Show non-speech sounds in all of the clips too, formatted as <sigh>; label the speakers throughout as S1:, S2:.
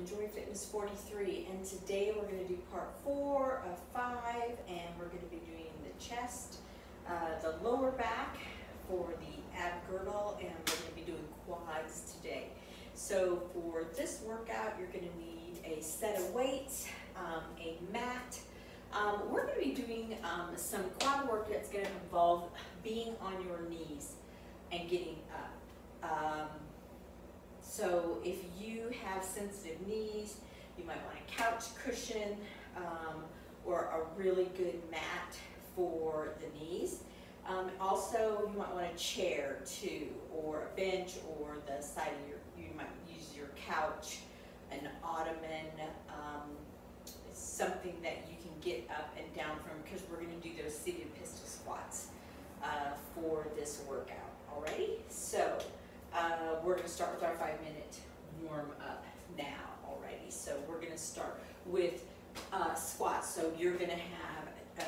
S1: Enjoy Fitness 43, and today we're going to do part four of five, and we're going to be doing the chest, uh, the lower back for the ab girdle, and we're going to be doing quads today. So for this workout, you're going to need a set of weights, um, a mat. Um, we're going to be doing um, some quad work that's going to involve being on your knees and getting up. So if you have sensitive knees, you might want a couch cushion um, or a really good mat for the knees. Um, also, you might want a chair too, or a bench, or the side of your, you might use your couch, an ottoman, um, something that you can get up and down from, because we're going to do those seated pistol squats uh, for this workout. Alrighty, so uh, we're going to start with our five minute warm up now already. So we're going to start with uh, squats. So you're going to have uh,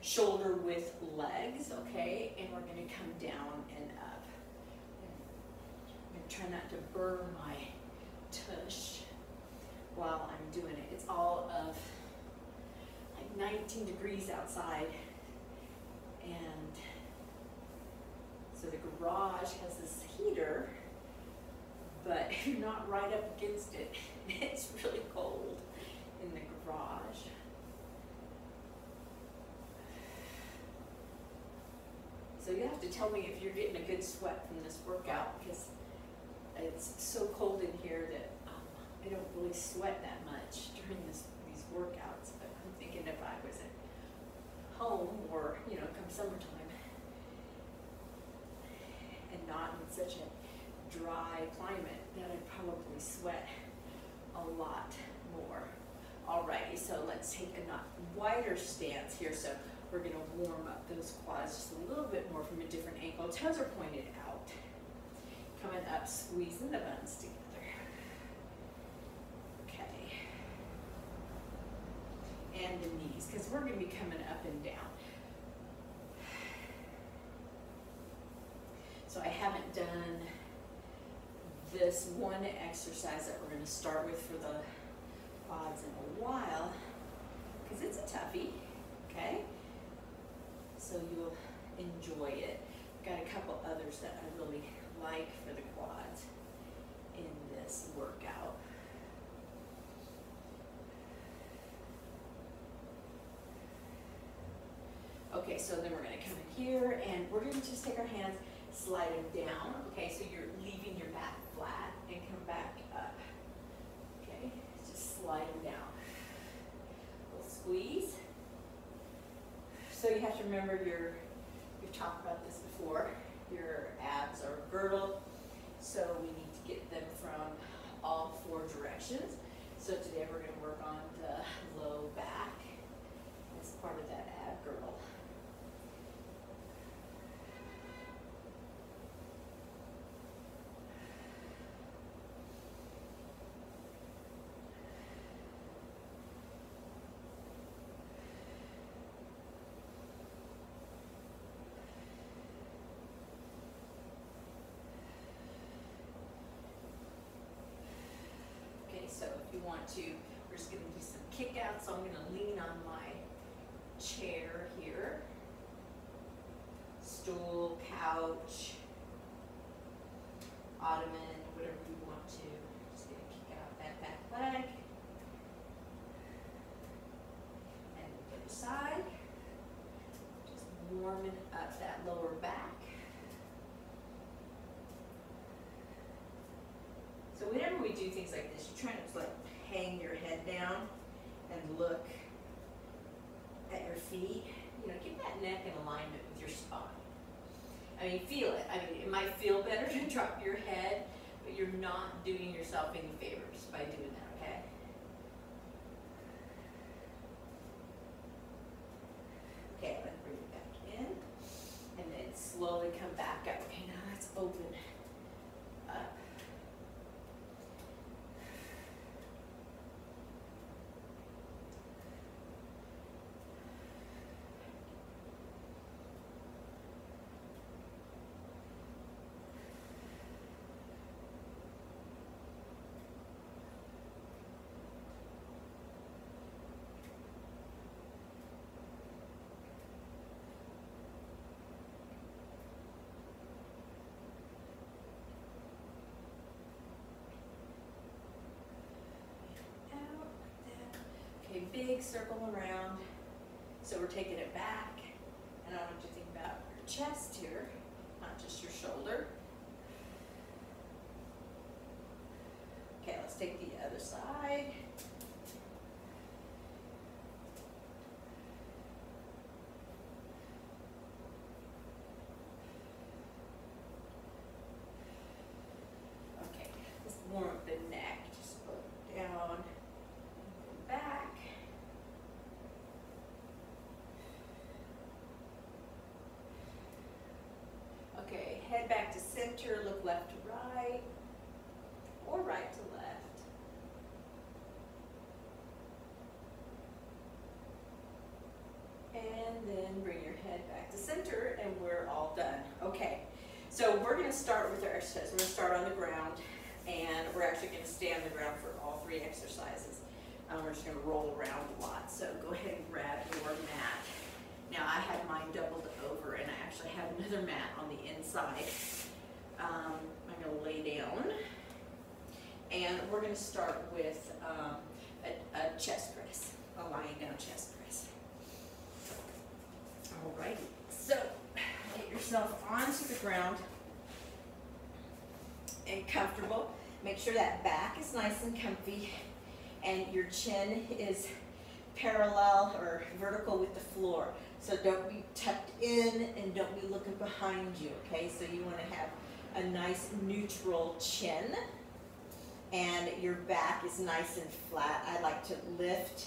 S1: shoulder width legs, okay? And we're going to come down and up. I'm going to try not to burn my tush while I'm doing it. It's all of like 19 degrees outside and so the garage has this heater, but you're <laughs> not right up against it. <laughs> It's really cold in the garage. So you have to tell me if you're getting a good sweat from this workout because it's so cold in here that um, I don't really sweat that much during this, these workouts. But I'm thinking if I was at home or, you know, come summertime, not in such a dry climate, then I'd probably sweat a lot more. Alrighty, so let's take a not wider stance here. So we're gonna warm up those quads just a little bit more from a different angle. Toes are pointed out. Coming up, squeezing the buns together. Okay. And the knees, because we're gonna be coming up and down. So I haven't done this one exercise that we're going to start with for the quads in a while because it's a toughie, okay? So you'll enjoy it. Got a couple others that I really like for the quads in this workout. Okay, so then we're going to come in here and we're going to just take our hands sliding down. Okay, so you're leaving your back flat and come back up. Okay, just sliding down. We'll squeeze. So you have to remember your, we've talked about this before, your abs are girdle. So we need to get them from all four directions. So today we're going to work on the low back as part of that ab girdle. So if you want to, we're just going to do some kick outs. So I'm going to lean on my chair here. Stool, couch, ottoman, whatever you want to. Just going to kick out that back leg. And the other side. Just warming up that lower back. So whenever we do things like this, you're trying to like hang your head down and look at your feet. You know, get that neck in alignment with your spine. I mean, feel it. I mean, it might feel better <laughs> to drop your head, but you're not doing yourself any favors by doing that, okay? Okay, let's bring it back in. And then slowly come back up. Okay, now let's open up. Big circle around. So we're taking it back. And I want you to think about your chest here, not just your shoulder. Okay, let's take the other side. Okay, let's warm up the neck, just go down, back. Okay, head look left to right, or right to left. And then bring your head back to center and we're all done. Okay, so we're gonna start with our exercise. We're gonna start on the ground and we're actually gonna stay on the ground for all three exercises. Um, we're just gonna roll around a lot, so go ahead and grab your mat. Now I have mine doubled over and I actually have another mat on the inside. Um, I'm gonna lay down and we're gonna start with um, a, a chest press, a lying down chest press. Alrighty, so get yourself onto the ground and comfortable. Make sure that back is nice and comfy and your chin is parallel or vertical with the floor. So don't be tucked in and don't be looking behind you, okay? So you wanna have a nice neutral chin and your back is nice and flat. I like to lift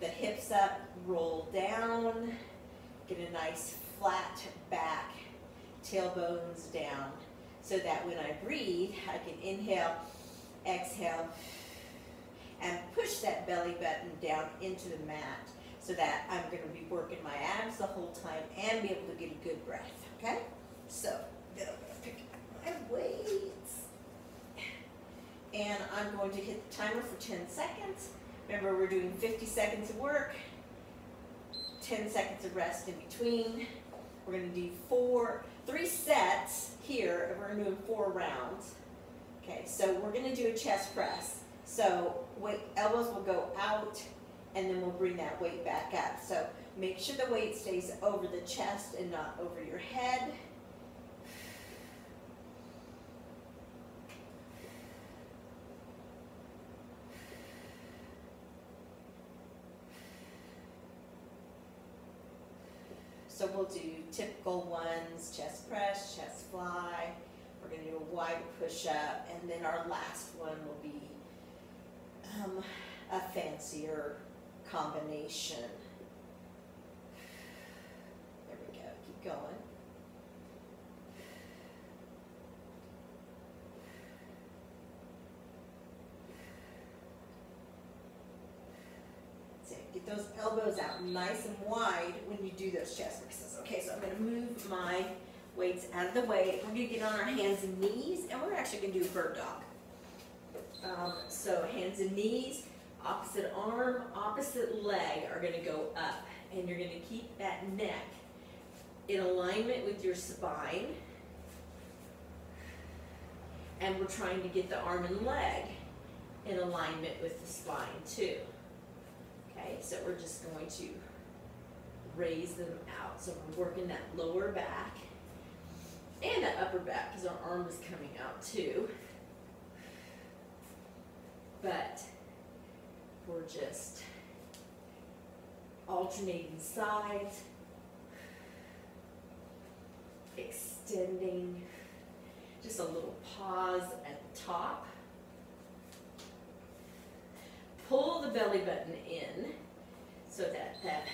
S1: the hips up, roll down, get a nice flat back, tailbones down, so that when I breathe, I can inhale, exhale, and push that belly button down into the mat so that I'm going to be working my abs the whole time and be able to get a good breath, okay? So, then My weights. And I'm going to hit the timer for 10 seconds. Remember, we're doing 50 seconds of work, 10 seconds of rest in between. We're going to do four, three sets here, and we're doing four rounds. Okay, so we're going to do a chest press. So weight, elbows will go out, and then we'll bring that weight back up. So make sure the weight stays over the chest and not over your head. So we'll do typical ones, chest press, chest fly. We're gonna do a wide push up, and then our last one will be um, a fancier combination. There we go, keep going. That's it. Those elbows out nice and wide when you do those chest presses. Okay, so I'm gonna move my weights out of the way. We're gonna get on our hands and knees, and we're actually gonna do bird dog. Um, so hands and knees, opposite arm, opposite leg are gonna go up, and you're gonna keep that neck in alignment with your spine. And we're trying to get the arm and leg in alignment with the spine too. Okay, so we're just going to raise them out. So we're working that lower back and that upper back because our arm is coming out too. But we're just alternating sides, extending, just a little pause at the top. Pull the belly button in so that that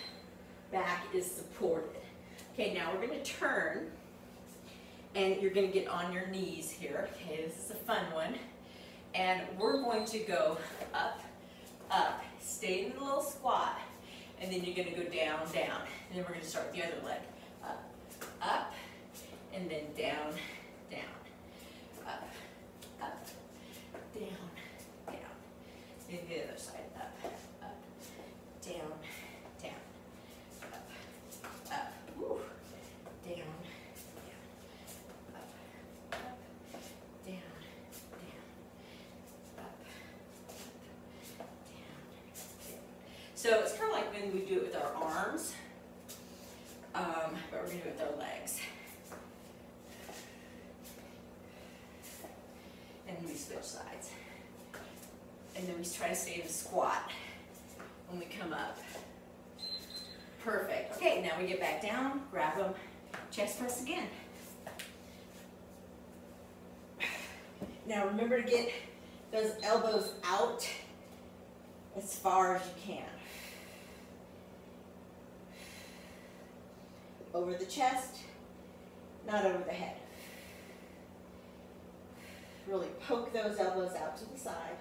S1: back is supported. Okay, now we're gonna turn and you're gonna get on your knees here. Okay, this is a fun one. And we're going to go up, up, stay in the little squat, and then you're gonna go down, down. And then we're gonna start the other leg. Up, up, and then down, down. Up, up, down. The other side, up, up, down, down, up, up, woo, down, down, up, up, down, down, up, up, down, down. So it's kind of like when we do it with our arms, um, but we're gonna do it with our legs. And we switch sides. And then we try to stay in a squat when we come up. Perfect. Okay, now we get back down, grab them, chest press again. Now remember to get those elbows out as far as you can. Over the chest, not over the head. Really poke those elbows out to the side.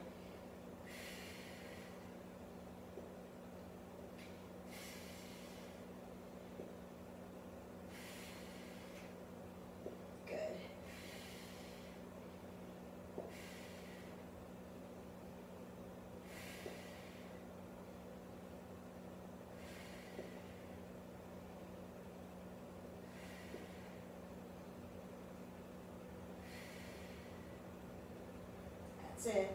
S1: Alrighty,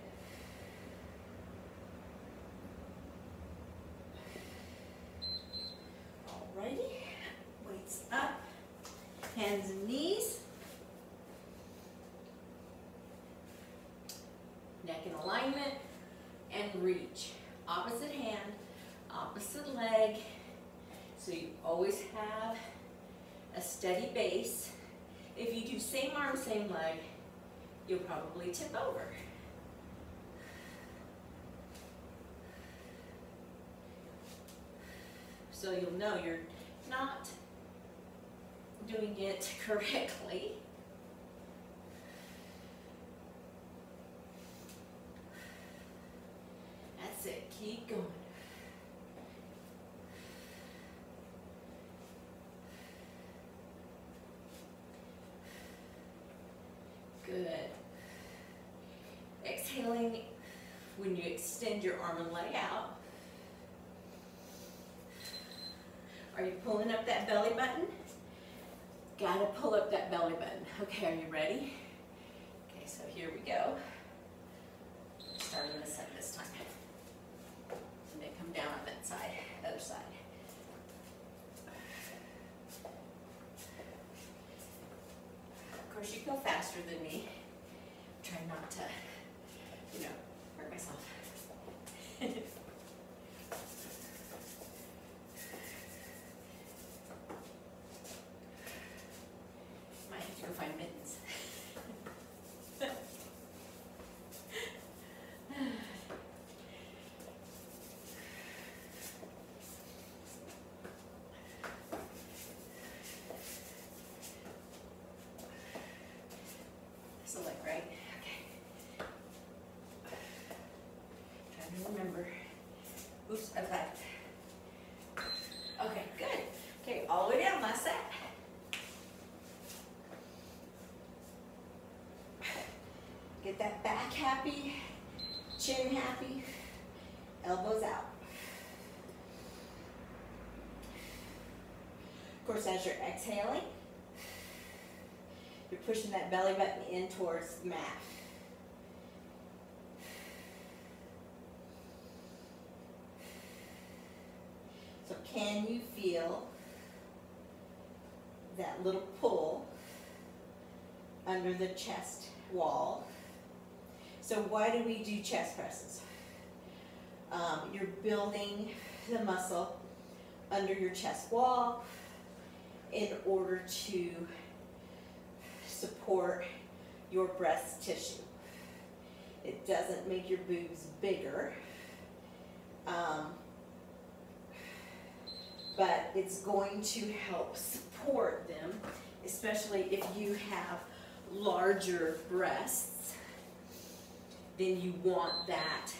S1: weights up, hands and knees. Neck in alignment and reach. Opposite hand, opposite leg. So you always have a steady base. If you do same arm, same leg, you'll probably tip over. So you'll know you're not doing it <laughs> correctly. That's it, keep going. Good. Exhaling when you extend your arm and leg out. Are you pulling up that belly button? Gotta pull up that belly button. Okay, are you ready? Okay, so here we go. Start on this side this time. And then come down on that side, other side. Of course, you go faster than me. Try not to, you know, hurt myself. <laughs> remember. Oops, okay. Okay, good. Okay, all the way down, last set. Get that back happy, chin happy, elbows out. Of course, as you're exhaling, pushing that belly button in towards the mat. So can you feel that little pull under the chest wall? So why do we do chest presses? Um, you're building the muscle under your chest wall in order to support your breast tissue. It doesn't make your boobs bigger. Um, but it's going to help support them, especially if you have larger breasts, then you want that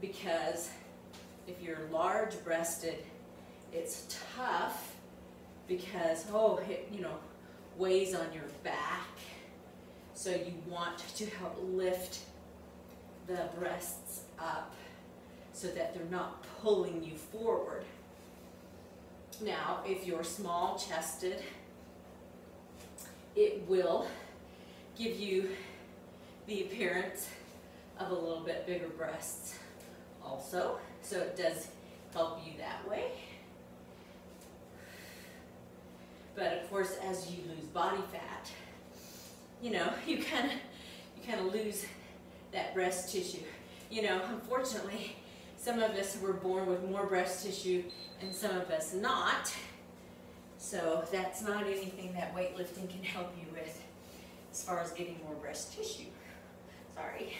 S1: because if you're large breasted, it's tough because, oh, it, you know, weighs on your back. So you want to help lift the breasts up so that they're not pulling you forward. Now, if you're small chested, it will give you the appearance of a little bit bigger breasts also, so it does help you that way. But of course, as you lose body fat, you know, <laughs> you kind of you kind of lose that breast tissue. You know, unfortunately, some of us were born with more breast tissue and some of us not. So that's not anything that weightlifting can help you with as far as getting more breast tissue. Sorry.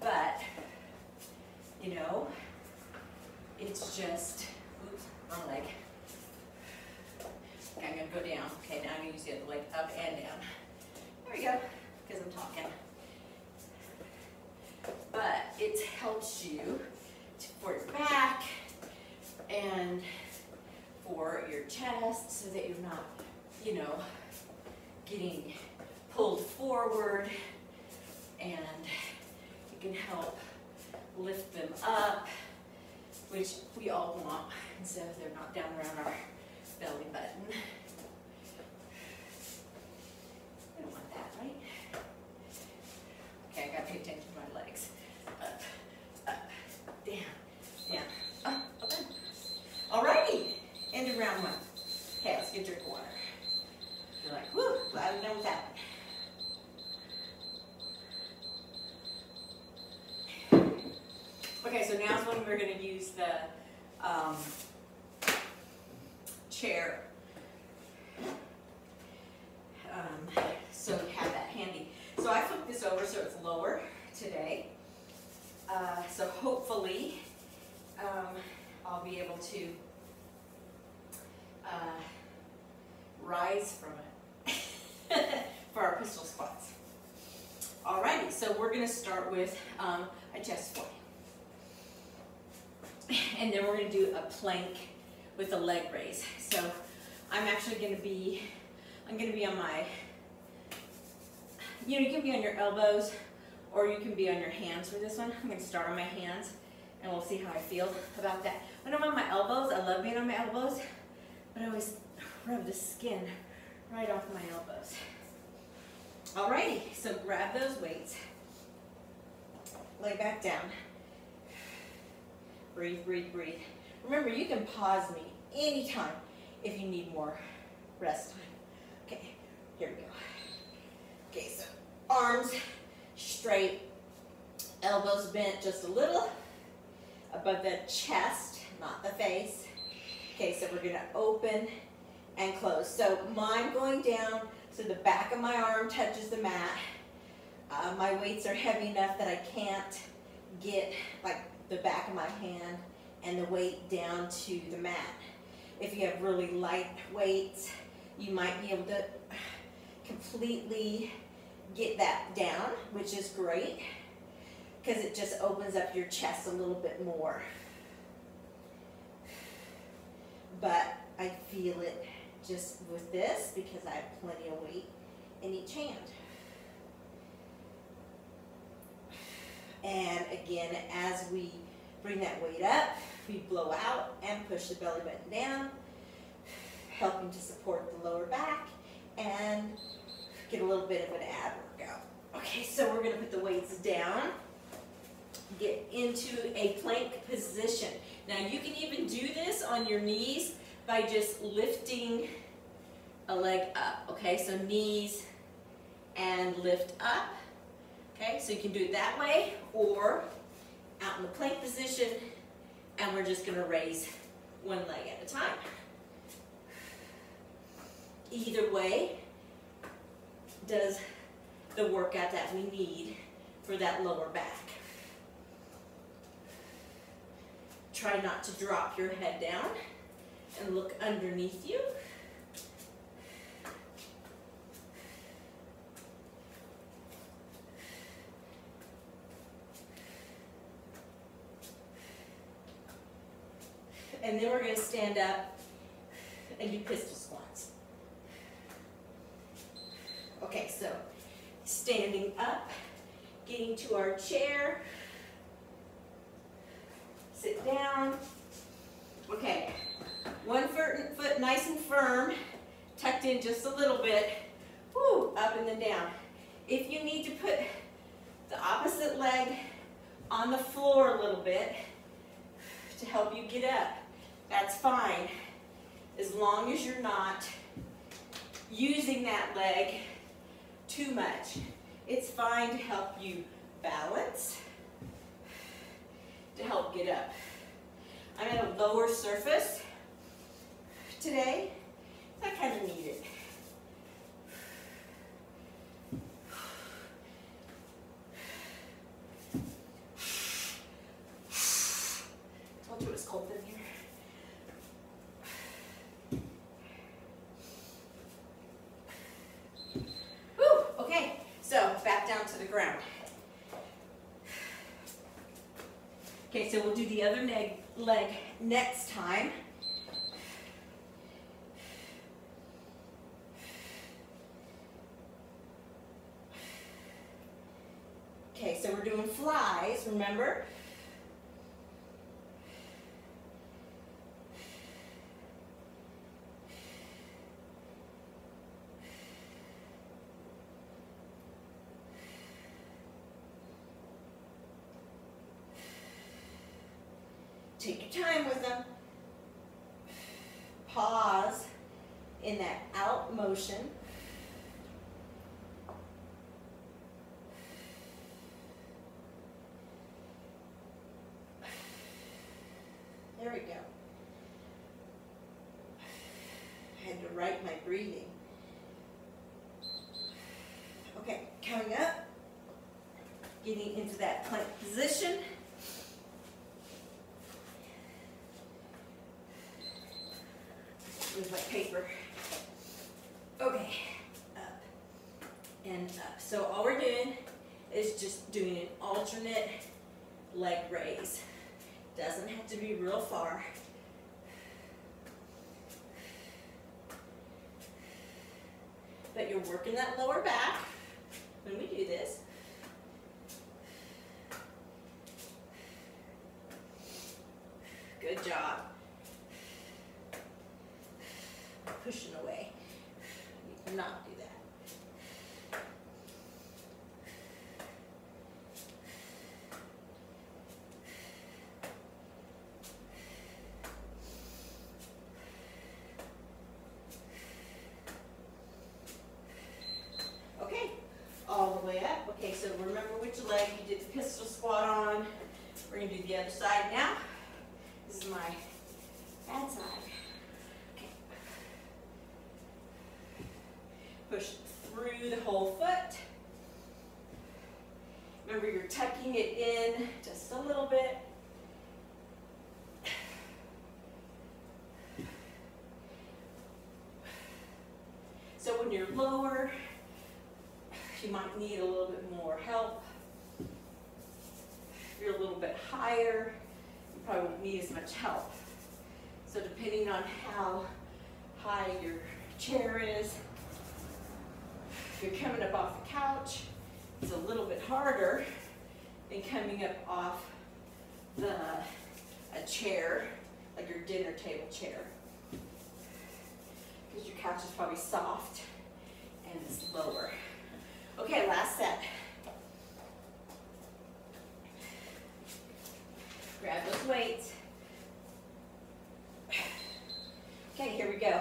S1: But, you know, it's just, oops, wrong leg. Okay, I'm gonna go down. Okay, now I'm gonna use the other leg up and down. There we go, because I'm talking. But it helps you to, for your back and for your chest so that you're not, you know, getting pulled forward and it can help lift them up, which we all want, so they're not down around our belly button. <laughs> We don't want that, right? Okay, I gotta pay attention to my legs. Up, up, down, down, up, up, down. Alrighty, end of round one. Okay, let's get a drink of water. You're like, whew, glad I'm done with that Okay, so now's when we're gonna use the um, chair. Um, so have that handy. So I flipped this over so it's lower today. Uh, so hopefully um, I'll be able to uh, rise from it <laughs> for our pistol squats. Alrighty, so we're gonna start with um, a chest squat. And then we're gonna do a plank with a leg raise. So I'm actually gonna be, I'm gonna be on my, you know, you can be on your elbows or you can be on your hands for this one. I'm gonna start on my hands and we'll see how I feel about that. When I'm on my elbows, I love being on my elbows, but I always rub the skin right off my elbows. Alrighty, so grab those weights, lay back down, breathe, breathe, breathe. Remember, you can pause me anytime if you need more rest time. Okay, here we go. Okay, so arms straight, elbows bent just a little above the chest, not the face. Okay, so we're gonna open and close. So mine going down so the back of my arm touches the mat. Uh, my weights are heavy enough that I can't get like the back of my hand and the weight down to the mat. If you have really light weights, you might be able to completely get that down, which is great because it just opens up your chest a little bit more. But I feel it just with this because I have plenty of weight in each hand. And again, as we bring that weight up, we blow out and push the belly button down, helping to support the lower back and get a little bit of an ab workout. Okay, so we're gonna put the weights down, get into a plank position. Now you can even do this on your knees by just lifting a leg up, okay? So knees and lift up, okay? So you can do it that way or out in the plank position and we're just gonna raise one leg at a time. Either way does the workout that we need for that lower back. Try not to drop your head down and look underneath you. And then we're going to stand up and do pistol squats. Okay, so standing up, getting to our chair, sit down. Okay, one foot, foot nice and firm, tucked in just a little bit, Whoo, up and then down. If you need to put the opposite leg on the floor a little bit to help you get up. That's fine, as long as you're not using that leg too much. It's fine to help you balance, to help get up. I'm at a lower surface today. I kind of need it. Told you it was cold in here. Whew, okay, so back down to the ground. Okay, so we'll do the other leg, leg next time. Okay, so we're doing flies, remember? Take your time with them. Pause in that out motion. There we go. I had to write my breathing. Okay, coming up, getting into that plank position. with my paper. Okay, up and up. So all we're doing is just doing an alternate leg raise. Doesn't have to be real far. But you're working that lower back when we do this. Good job. Pushing away. You cannot do that. Okay, all the way up. Okay, so remember which leg you did the pistol squat on. We're gonna do the other side now. This is my bad side. Okay. Push through the whole foot. Remember you're tucking it in just a little bit. So when you're lower, you might need a little bit more help. If you're a little bit higher, you probably won't need as much help. So depending on how high your chair is, if you're coming up off the couch, it's a little bit harder than coming up off the a chair, like your dinner table chair. Because your couch is probably soft and it's lower. Okay, last set. Grab those weights. Okay, here we go.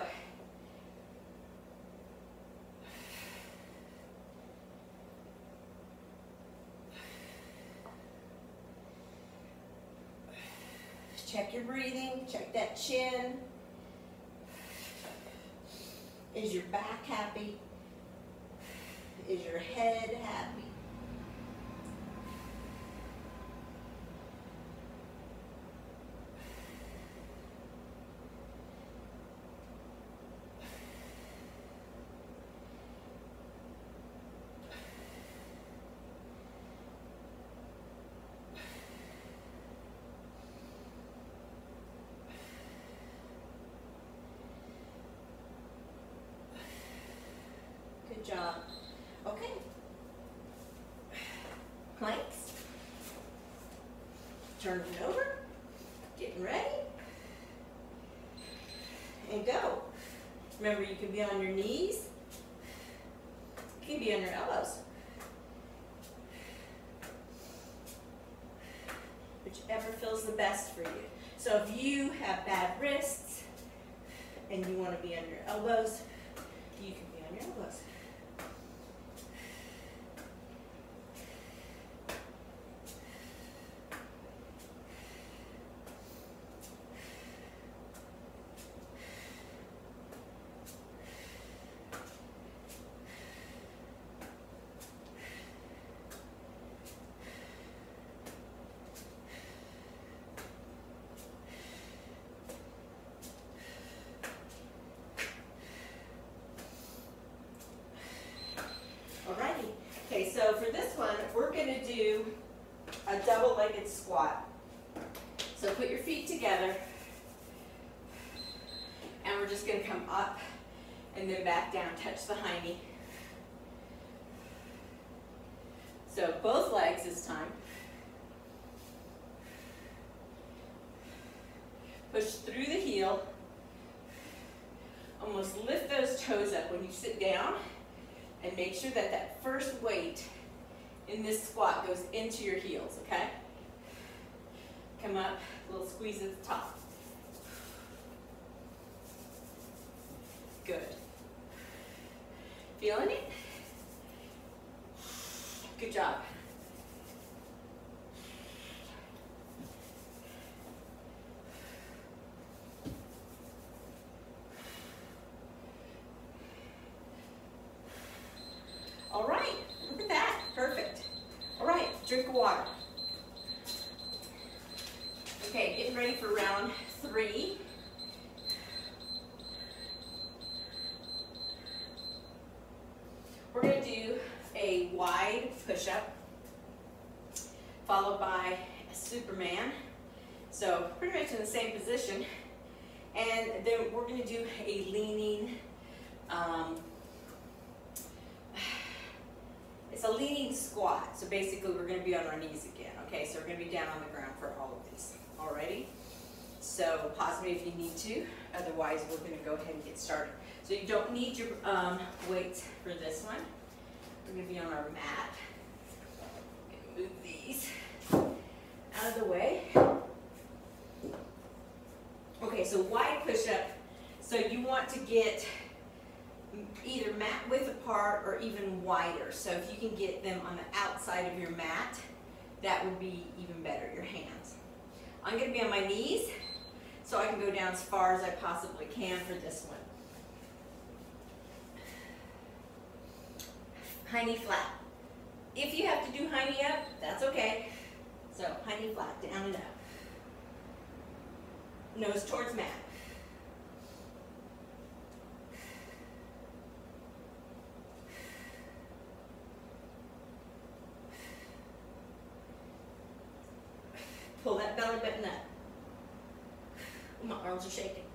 S1: Check your breathing, check that chin. Is your back happy? Is your head happy? Good job. Okay. Planks. Turn it over. Getting ready. And go. Remember, you can be on your knees. You can be on your elbows. the best for you. So if you have bad wrists and you want to be on your elbows, you can be on your elbows. Alrighty. Okay, so for this one, we're going to do a double-legged squat. So put your feet together, and we're just going to come up and then back down. Touch the hiney. So both legs this time. Push through the heel. Almost lift those toes up when you sit down and make sure that that first weight in this squat goes into your heels, okay? Come up, a little squeeze at the top. Good. Feeling it? Good job. All right, look at that, perfect. All right, drink water. Okay, getting ready for round three. We're gonna do a wide push-up, followed by a Superman. So pretty much in the same position. And then we're gonna do a leaning, um, it's a leaning squat. So basically we're gonna be on our knees again. Okay, so we're gonna be down on the ground for all of these. Alrighty? So pause me if you need to. Otherwise, we're gonna go ahead and get started. So you don't need your um, weights for this one. We're gonna be on our mat. Move these out of the way. Okay, so wide push-up. So you want to get either mat width apart or even wider. So if you can get them on the outside of your mat, that would be even better, your hands. I'm gonna be on my knees, so I can go down as far as I possibly can for this one. Hiney flat. If you have to do hiney up, that's okay. So hiney flat, down and up. Nose towards mat. Pull that belly button up. <sighs> My arms are shaking.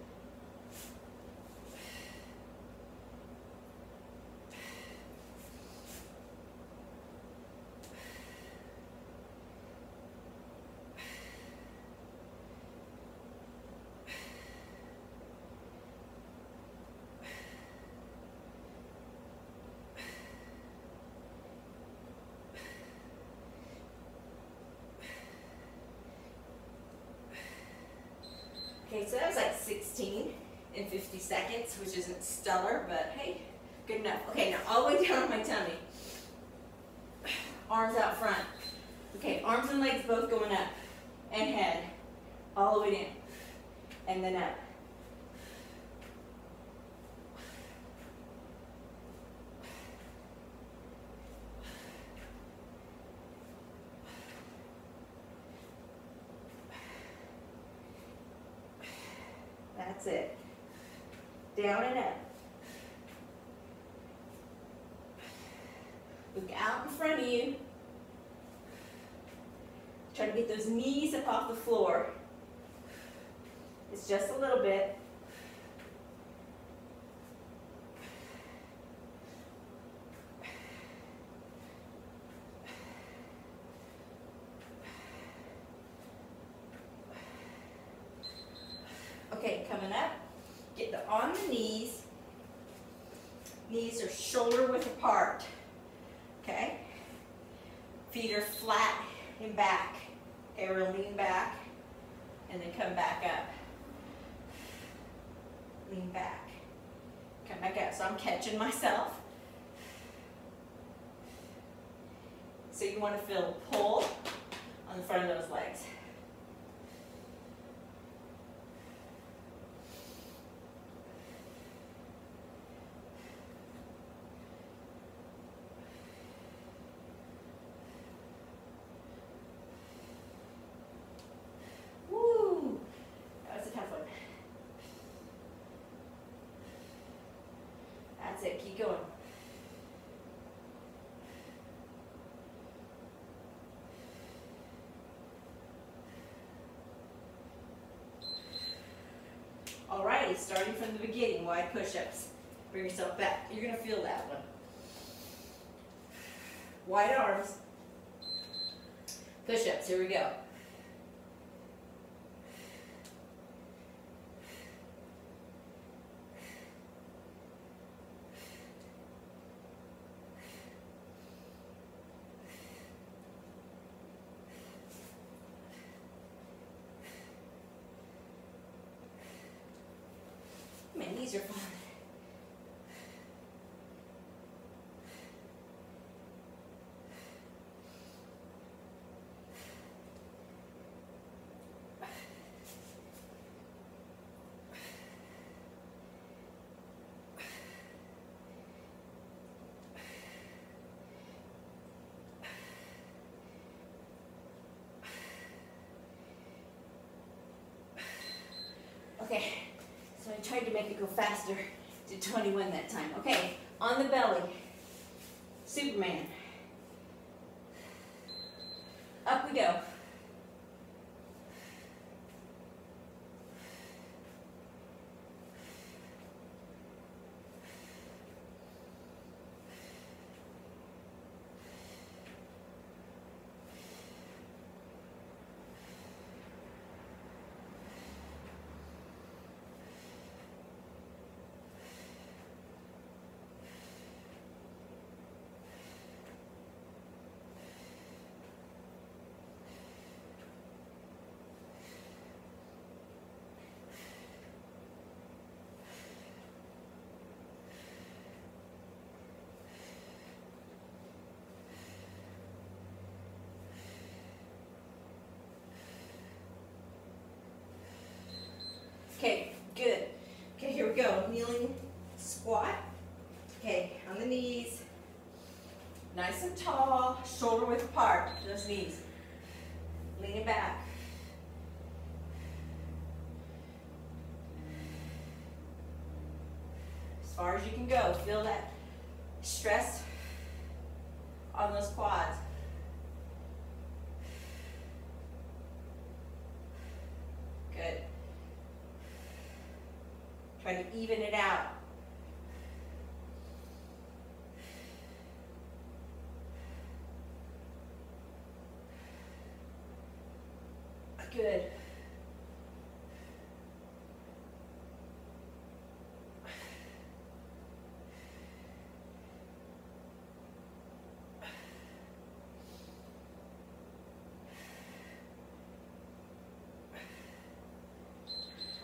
S1: Okay, so that was like 16 in 50 seconds, which isn't stellar, but hey, good enough. Okay, now all the way down on my tummy. Arms out front. Okay, arms and legs both going up. And head. All the way down. And then up. That's it. Down and up. Look out in front of you. Try to get those knees up off the floor. It's just a little bit. Okay, coming up. Get the on the knees. Knees are shoulder width apart. Okay? Feet are flat and back. Okay, we're gonna lean back. and then come back up. Lean back. Come back up. So I'm catching myself. So you want to feel pull on the front of those legs. Starting from the beginning, wide push-ups. Bring yourself back. You're going to feel that one. Wide arms. Push-ups, here we go. These are fun. Okay. So I tried to make it go faster. Did 21 that time. Okay, on the belly. Superman. Up we go. Okay, good. Okay, here we go. Kneeling squat. Okay, on the knees. Nice and tall, shoulder width apart, those knees. Leaning back. As far as you can go. Feel that stress on those quads. Try to even it out. Good.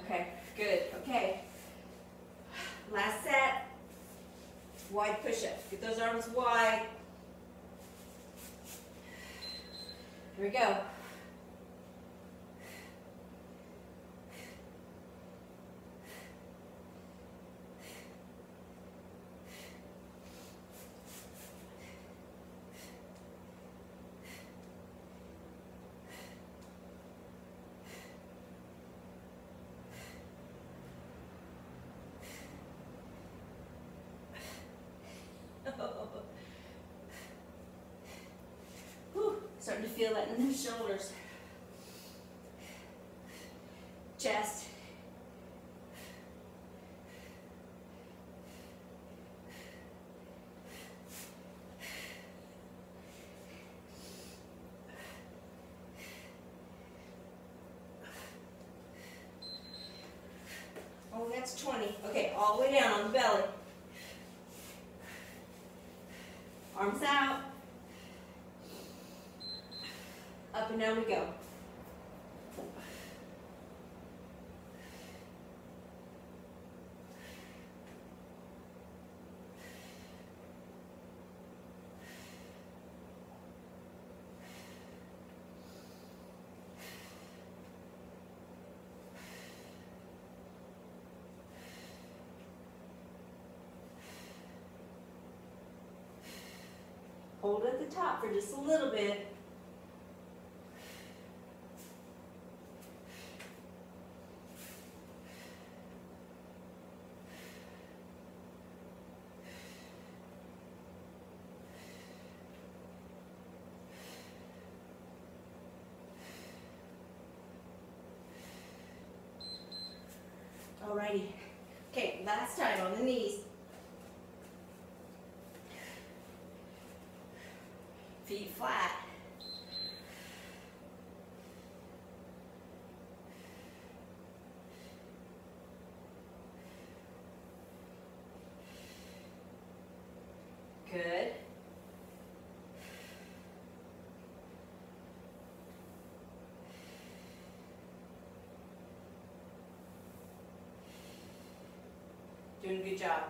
S1: Okay, good. Okay. Last set. Wide push-ups. Get those arms wide. Here we go. Starting to feel that in the shoulders. Chest. Oh, that's 20. Okay, all the way down on the belly. and we go. Hold at the top for just a little bit. Alrighty. Okay, last time on the knees. Feet flat. Good. Doing good job.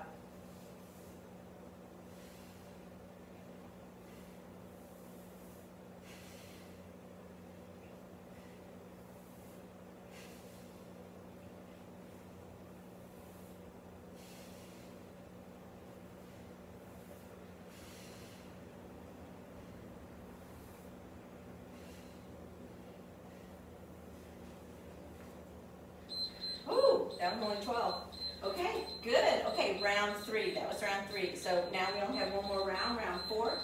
S1: Ooh, only 12. Okay, good. Okay, round three. That was round three. So now we only have one more round, round four.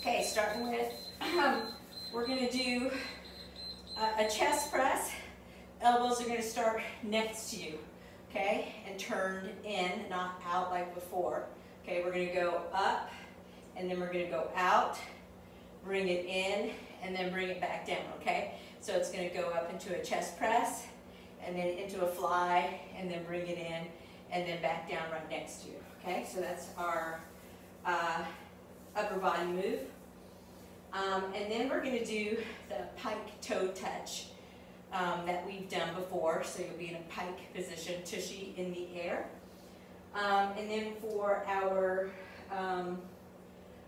S1: Okay, starting with, um, we're going to do a, a chest press. Elbows are going to start next to you, okay, and turned in, not out like before. Okay, we're going to go up, and then we're going to go out, bring it in, and then bring it back down, okay? So it's going to go up into a chest press, and then into a fly, and then bring it in, and then back down right next to you. Okay, so that's our uh, upper body move. Um, and then we're going to do the pike toe touch um, that we've done before. So you'll be in a pike position, tushy in the air. Um, and then for our um,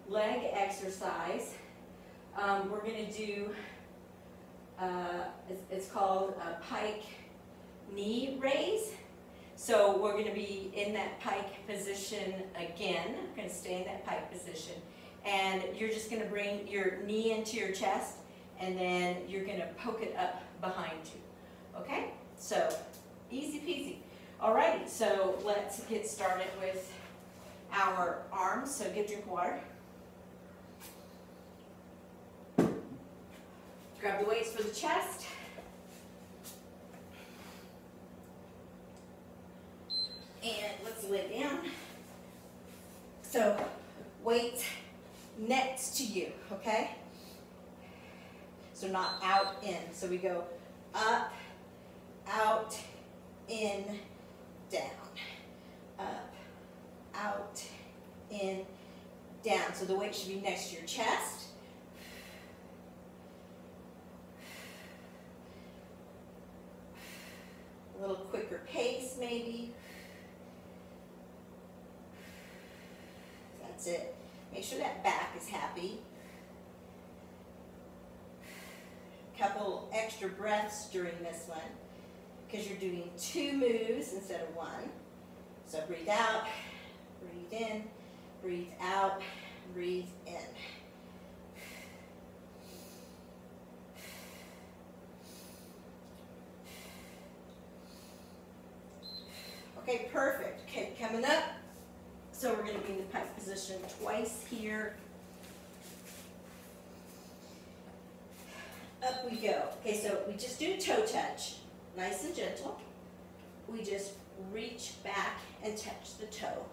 S1: leg exercise, um, we're going to do, uh, it's, it's called a pike knee raise. So we're going to be in that pike position again. We're going to stay in that pike position. And you're just going to bring your knee into your chest and then you're going to poke it up behind you. Okay? So easy peasy. Alrighty, so let's get started with our arms. So get drink water. Grab the weights for the chest. And let's lay down. So weights next to you, okay? So not out, in. So we go up, out, in, down. Up, out, in, down. So the weight should be next to your chest. A little quicker pace maybe. That's it. Make sure that back is happy. Couple extra breaths during this one because you're doing two moves instead of one. So breathe out, breathe in, breathe out, breathe in. Okay, perfect. Okay, coming up. So we're going to be in the pike position twice here. Up we go. Okay, so we just do a toe touch, nice and gentle. We just reach back and touch the toe.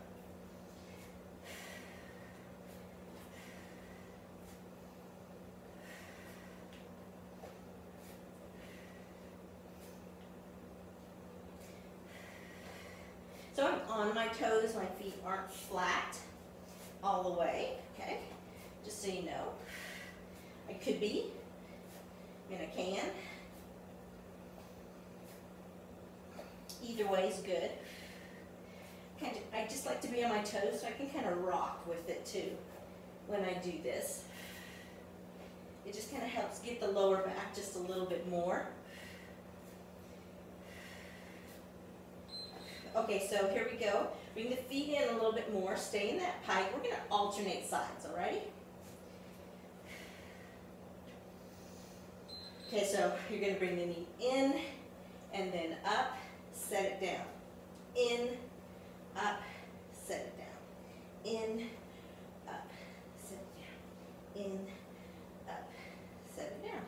S1: So I'm on my toes, my feet aren't flat all the way, okay? Just so you know. I could be, mean I can. Either way is good. Kind of, I just like to be on my toes so I can kind of rock with it too when I do this. It just kind of helps get the lower back just a little bit more. Okay, so here we go. Bring the feet in a little bit more. Stay in that pike. We're gonna alternate sides, alrighty? Okay, so you're gonna bring the knee in and then up, set it down. In, up, set it down. In, up, set it down. In, up, set it down.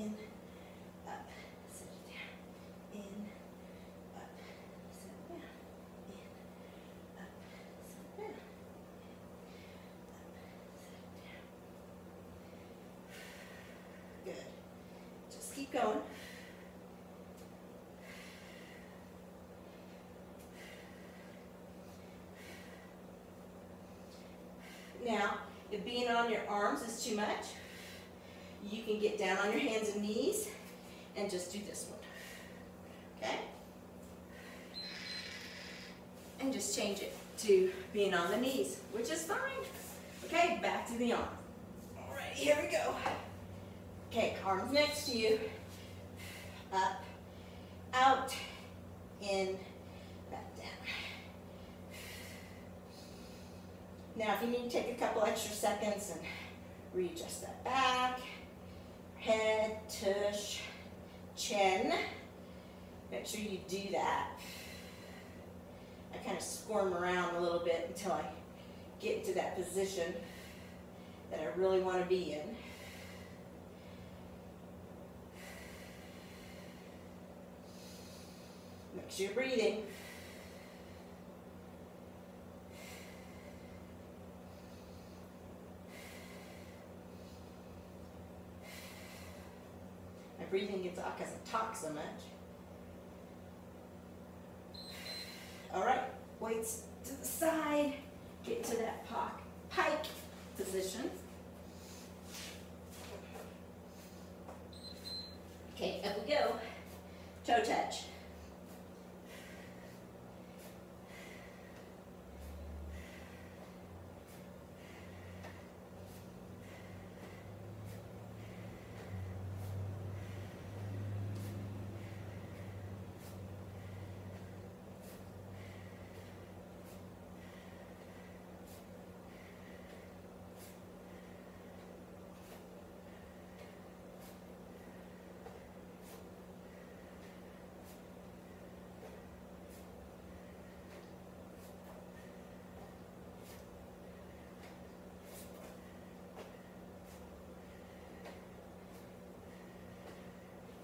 S1: In, up, set it down. In, up, set it down. In, up, set it down. Up, set it down. Good. Just going. Now, if being on your arms is too much, you can get down on your hands and knees and just do this one. Okay? And just change it to being on the knees, which is fine. Okay, back to the arm. All right, here we go. Okay, arms next to you. Up, out, in, back down. Now, if you need to take a couple extra seconds and readjust that back, head, tush, chin, make sure you do that. I kind of squirm around a little bit until I get into that position that I really want to be in. Make sure you're breathing. Breathing gets off because I talk so much. All right, weights to the side. Get to that pike position. Okay, up we go. Toe touch.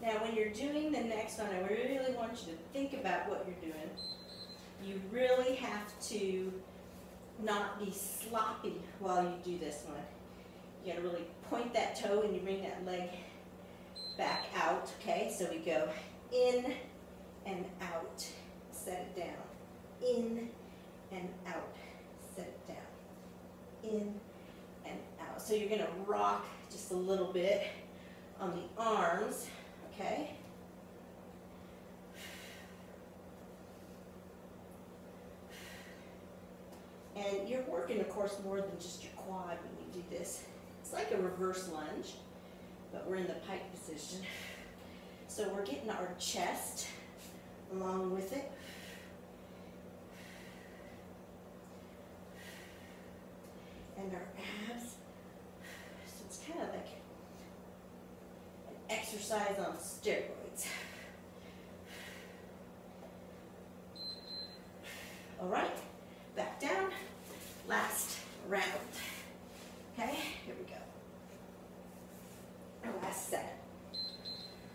S1: Now, when you're doing the next one, I really want you to think about what you're doing. You really have to not be sloppy while you do this one. You gotta really point that toe and you bring that leg back out, okay? So we go in and out, set it down. In and out, set it down. In and out. So you're gonna rock just a little bit on the arms, okay? And you're working, of course, more than just your quad when you do this. It's like a reverse lunge, but we're in the pike position. So we're getting our chest along with it. And our abs. So it's kind of like an exercise on steroids. All right, back down, last round. Okay, here we go. Our last set.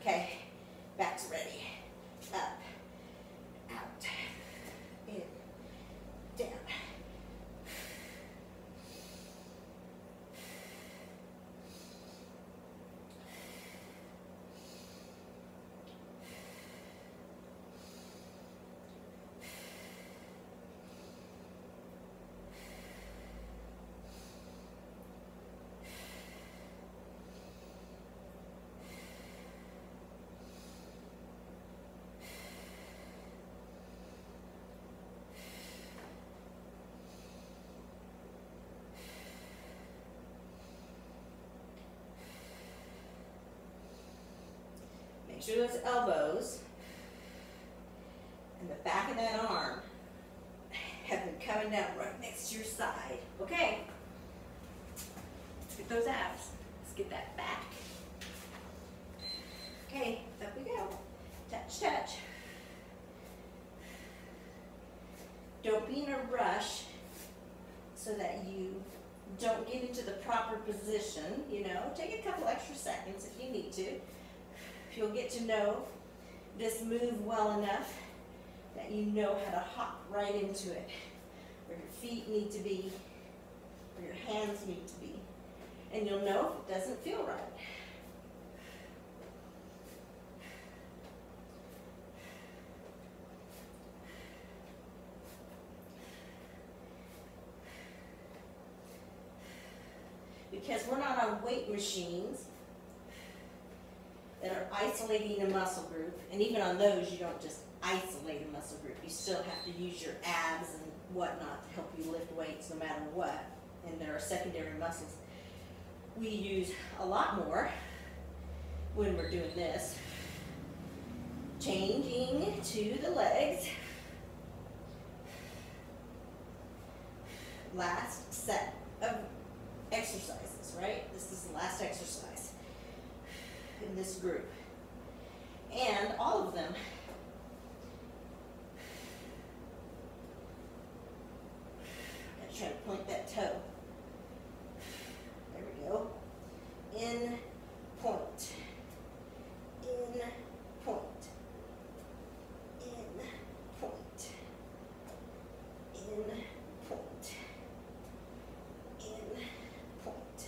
S1: Okay, back's ready. Up, out, in, down. Sure those elbows and the back of that arm have been coming down right next to your side. Okay. Let's get those abs. Let's get that back. Okay, up we go. Touch, touch. Don't be in a rush so that you don't get into the proper position, you know. Take a couple extra seconds if you need to. You'll get to know this move well enough that you know how to hop right into it. Where your feet need to be, where your hands need to be. And you'll know if it doesn't feel right. because we're not on weight machines that are isolating a muscle group. And even on those, you don't just isolate a muscle group. You still have to use your abs and whatnot to help you lift weights no matter what. And there are secondary muscles. We use a lot more when we're doing this. Changing to the legs. Last set of exercises, right? This is the last exercise in this group. And all of them try to point that toe. There we go. In, point. In, point. In, point. In, point. In, point.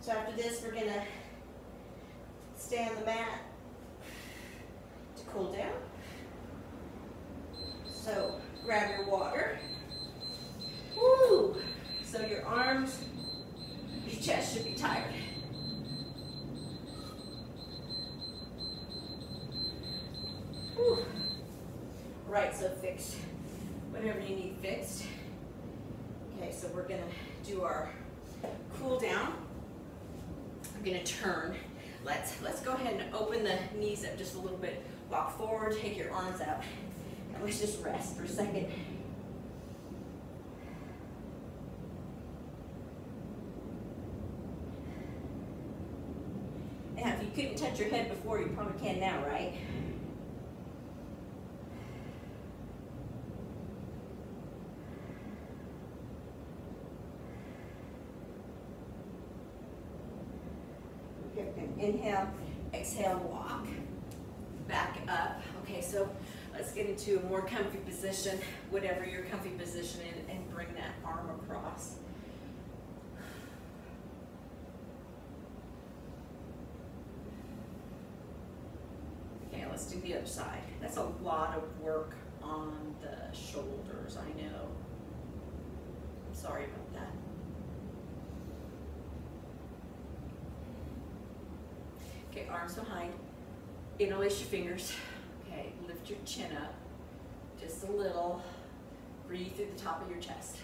S1: So after this, we're gonna stay on the mat to cool down. So grab your water. Woo! So your arms, your chest should be tired. Whew. Right, so fixed whatever you need fixed. Okay, so we're gonna do our cool down. I'm gonna turn. Let's let's go ahead and open the knees up just a little bit. Walk forward, take your arms out. And let's just rest for a second. Now, if you couldn't touch your head before, you probably can now, right? Okay, we're gonna inhale, exhale, walk, back up. Okay, so let's get into a more comfy position, whatever your comfy position is, and bring that arm across. Okay, let's do the other side. That's a lot of work on the shoulders, I know. I'm sorry about that. Okay, arms behind. Interlace your fingers. Okay, lift your chin up just a little. Breathe through the top of your chest.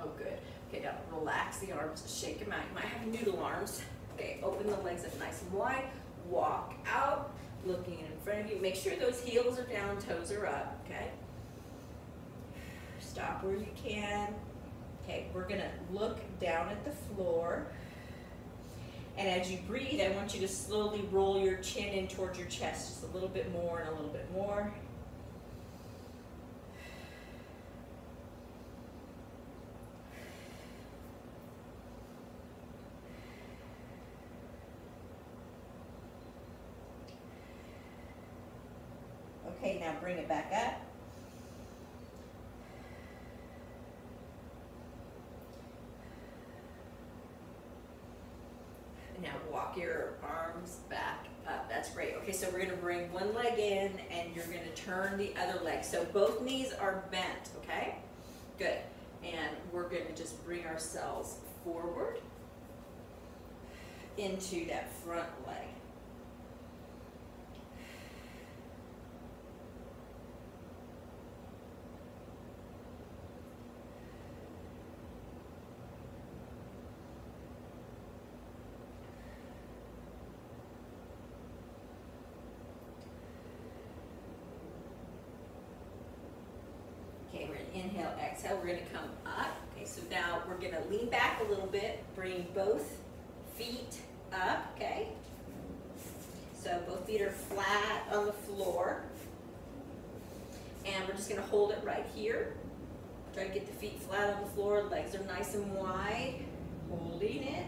S1: Oh, good. Okay, now relax the arms, shake them out. You might have noodle arms. Okay, open the legs up nice and wide. Walk out, looking in front of you. Make sure those heels are down, toes are up, okay? Stop where you can. Okay, we're gonna look down at the floor. And as you breathe, I want you to slowly roll your chin in towards your chest, just a little bit more and a little bit more. Okay, now bring it back up. Now walk your arms back up. That's great. Okay, so we're gonna bring one leg in and you're gonna turn the other leg. So both knees are bent, okay? Good. And we're gonna just bring ourselves forward into that front leg. Inhale, exhale, we're gonna come up. Okay, so now we're gonna lean back a little bit, bring both feet up, okay? So both feet are flat on the floor. And we're just gonna hold it right here. Try to get the feet flat on the floor, legs are nice and wide, holding it.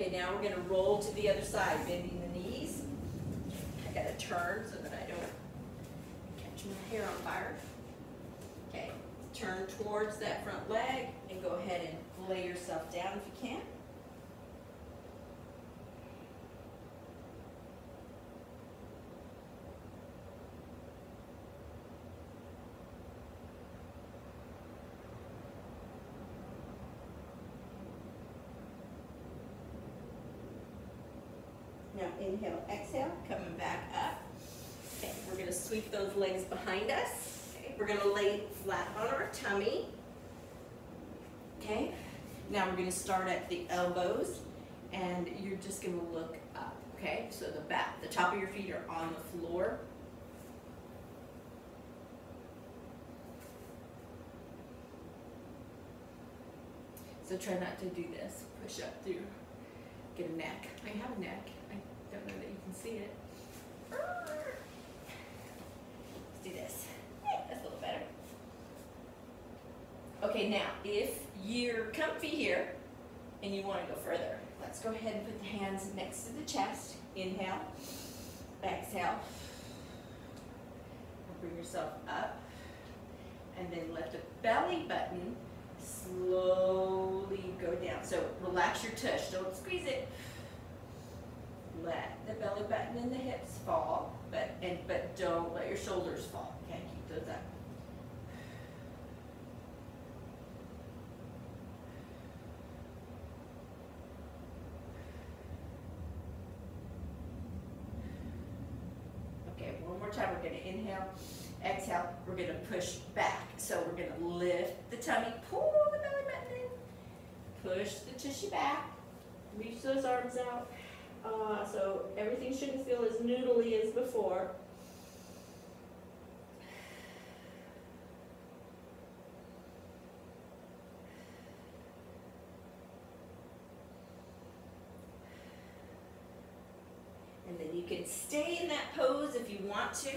S1: Okay, now we're gonna roll to the other side, bending the knees. I gotta turn so that I don't catch my hair on fire. Okay, turn towards that front leg and go ahead and lay yourself down if you can. Now inhale, exhale, coming back up. Okay, we're gonna sweep those legs behind us. Okay, we're gonna lay flat on our tummy. Okay, now we're gonna start at the elbows and you're just gonna look up. Okay, so the back, the top of your feet are on the floor. So try not to do this. Push up through, get a neck. I have a neck. Don't know that you can see it. Let's do this. That's a little better. Okay, now if you're comfy here and you want to go further, let's go ahead and put the hands next to the chest. Inhale, exhale. Bring yourself up and then let the belly button slowly go down. So relax your tush, don't squeeze it. Let the belly button and the hips fall, but and but don't let your shoulders fall. Okay, keep those up. Okay, one more time. We're going to inhale, exhale. We're going to push back. So we're going to lift the tummy, pull the belly button in, push the tushy back, reach those arms out. Uh, so everything shouldn't feel as noodly as before. And then you can stay in that pose if you want to,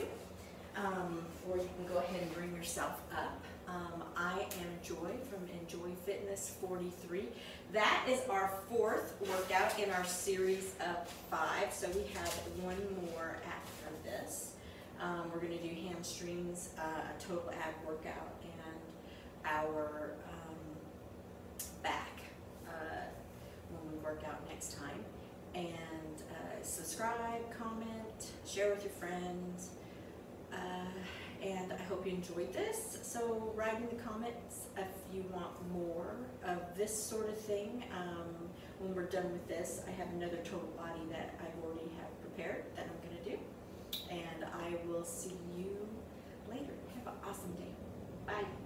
S1: um, or you can go ahead and bring yourself up. Um, I am Joy from Enjoy Fitness 43. That is our fourth workout in our series of five, so we have one more after this. Um, we're going to do hamstrings, uh, a total ab workout, and our um, back uh, when we work out next time. And uh, subscribe, comment, share with your friends. And I hope you enjoyed this. So write in the comments if you want more of this sort of thing. Um, when we're done with this, I have another total body that I've already have prepared that I'm going to do. And I will see you later. Have an awesome day. Bye.